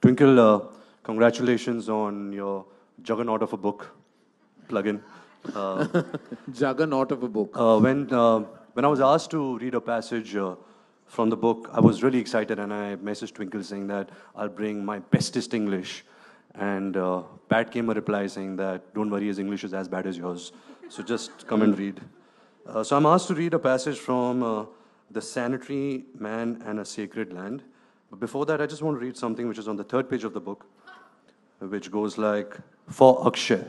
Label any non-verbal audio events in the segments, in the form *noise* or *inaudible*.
Twinkle, uh, congratulations on your juggernaut of a book plug-in. Uh, *laughs* Juggernaut of a book. uh, when, uh, when I was asked to read a passage uh, from the book, I was really excited and I messaged Twinkle saying that I'll bring my bestest English. And uh, Pat came a reply saying that, don't worry, his English is as bad as yours. So just come and read. Uh, so I'm asked to read a passage from uh, The Sanitary Man and a Sacred Land. But before that, I just want to read something which is on the third page of the book, which goes like, For Akshay.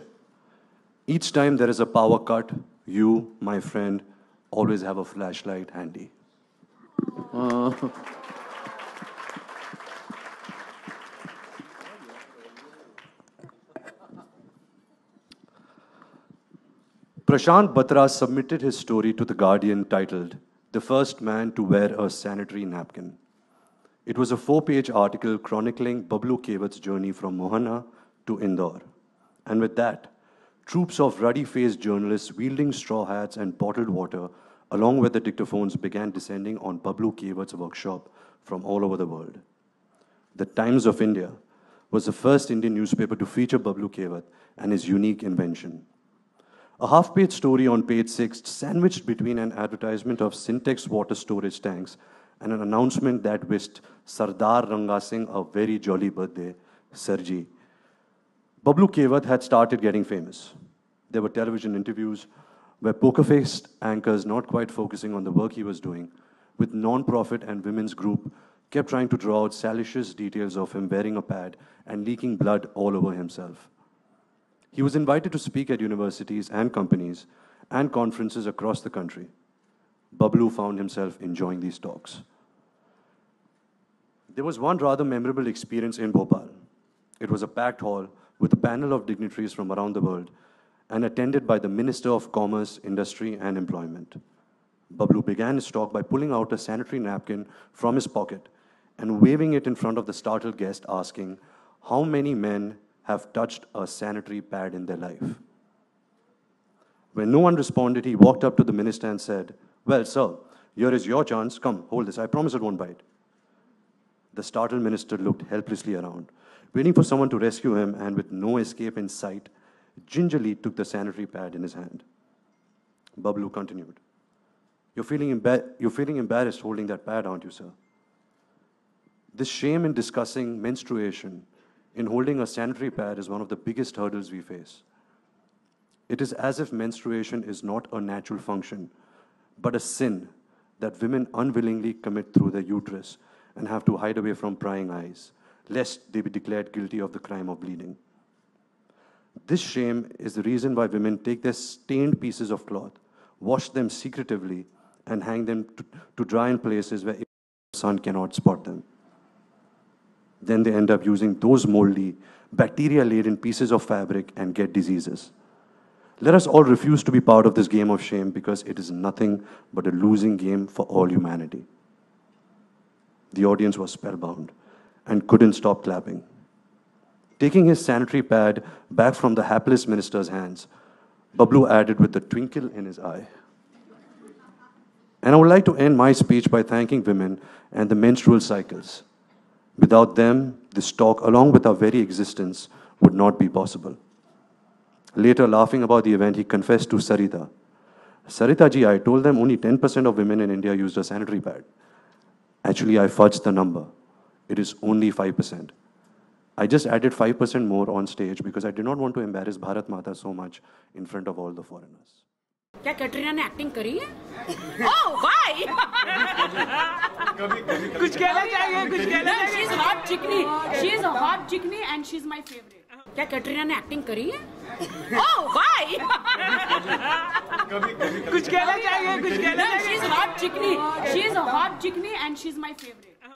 Each time there is a power cut, you, my friend, always have a flashlight handy. Uh, Prashant Batra submitted his story to The Guardian titled, The First Man to Wear a Sanitary Napkin. It was a four page article chronicling Bablu Kewat's journey from Mohana to Indore. And with that, troops of ruddy faced journalists wielding straw hats and bottled water, along with the dictaphones, began descending on Bablu Kewat's workshop from all over the world. The Times of India was the first Indian newspaper to feature Bablu Kewat and his unique invention. A half page story on page 6, sandwiched between an advertisement of Sintex water storage tanks and an announcement that wished Sardar Ranga Singh a very jolly birthday, Sarji. Bablu Kewat had started getting famous. There were television interviews where poker faced anchors, not quite focusing on the work he was doing, with non profit and women's group, kept trying to draw out salacious details of him wearing a pad and leaking blood all over himself. He was invited to speak at universities and companies and conferences across the country. Bablu found himself enjoying these talks. There was one rather memorable experience in Bhopal. It was a packed hall with a panel of dignitaries from around the world and attended by the Minister of Commerce, Industry and Employment. Bablu began his talk by pulling out a sanitary napkin from his pocket and waving it in front of the startled guest, asking, How many men have touched a sanitary pad in their life? When no one responded, he walked up to the minister and said, Well, sir, here is your chance. Come, hold this. I promise it won't bite. The startled minister looked helplessly around, waiting for someone to rescue him, and with no escape in sight, gingerly took the sanitary pad in his hand. Bablu continued, You're feeling, you're feeling embarrassed holding that pad, aren't you, sir? This shame in discussing menstruation, in holding a sanitary pad, is one of the biggest hurdles we face. It is as if menstruation is not a natural function, but a sin that women unwillingly commit through their uterus and have to hide away from prying eyes, lest they be declared guilty of the crime of bleeding. This shame is the reason why women take their stained pieces of cloth, wash them secretively, and hang them to, to dry in places where the sun cannot spot them. Then they end up using those moldy, bacteria laden pieces of fabric and get diseases. Let us all refuse to be part of this game of shame because it is nothing but a losing game for all humanity. The audience was spellbound and couldn't stop clapping. Taking his sanitary pad back from the hapless minister's hands, Bablu added with a twinkle in his eye. And I would like to end my speech by thanking women and the menstrual cycles. Without them, this talk, along with our very existence, would not be possible. Later, laughing about the event, he confessed to Sarita. Sarita ji, I told them only 10% of women in India used a sanitary pad. Actually, I fudged the number. It is only 5%. I just added 5% more on stage because I did not want to embarrass Bharat Mata so much in front of all the foreigners. क्या कैटरीना ने acting करी है oh why कुछ कहना चाहिए कुछ कहना she is hot चिकनी शी इज हॉट चिकनी and she is my favourite क्या कैटरीना ने एक्टिंग करी है *laughs* ओह व्हाई कुछ कहना चाहिए कुछ कहना शी इज हॉट चिकनी शी इज हॉट चिकनी and she is my favourite